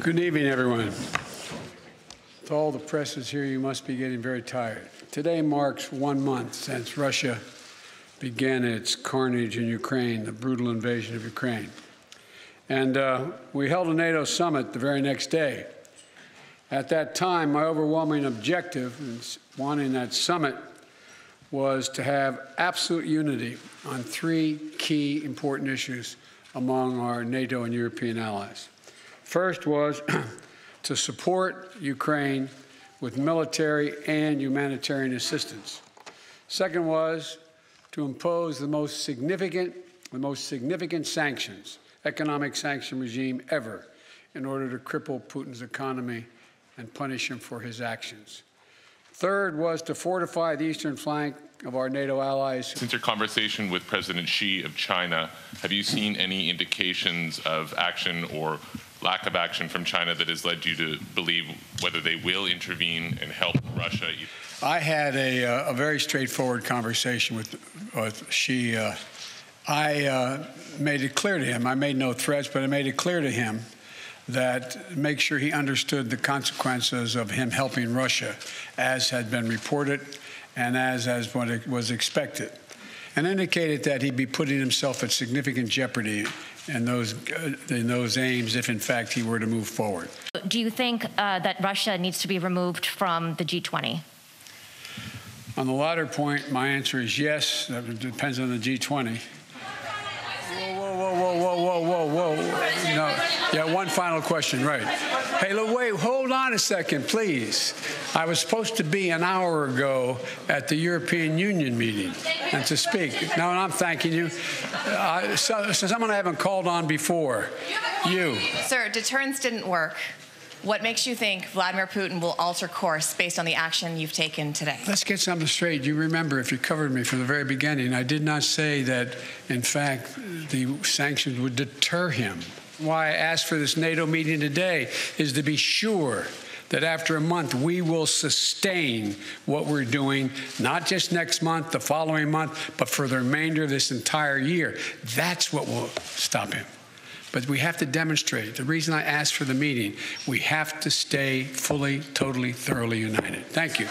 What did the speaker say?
Good evening, everyone. With all the presses here, you must be getting very tired. Today marks one month since Russia began its carnage in Ukraine, the brutal invasion of Ukraine. And uh, we held a NATO summit the very next day. At that time, my overwhelming objective in wanting that summit was to have absolute unity on three key important issues among our NATO and European allies. First was to support Ukraine with military and humanitarian assistance. Second was to impose the most significant, the most significant sanctions, economic sanction regime ever, in order to cripple Putin's economy and punish him for his actions. Third was to fortify the eastern flank of our NATO allies. Since your conversation with President Xi of China, have you seen any indications of action or lack of action from China that has led you to believe whether they will intervene and help Russia? I had a, uh, a very straightforward conversation with, with Xi. Uh, I uh, made it clear to him, I made no threats, but I made it clear to him that make sure he understood the consequences of him helping Russia, as had been reported and as, as what was expected, and indicated that he'd be putting himself at significant jeopardy in those, uh, in those aims if, in fact, he were to move forward. Do you think uh, that Russia needs to be removed from the G20? On the latter point, my answer is yes. That depends on the G20. Final question, right. Hey, look, wait, hold on a second, please. I was supposed to be an hour ago at the European Union meeting and to speak. No, I'm thanking you. Uh, so, so someone I haven't called on before. You. Sir, deterrence didn't work. What makes you think Vladimir Putin will alter course based on the action you've taken today? Let's get something straight. You remember, if you covered me from the very beginning, I did not say that, in fact, the sanctions would deter him. Why I asked for this NATO meeting today is to be sure that after a month we will sustain what we're doing, not just next month, the following month, but for the remainder of this entire year. That's what will stop him. But we have to demonstrate. The reason I asked for the meeting, we have to stay fully, totally, thoroughly united. Thank you.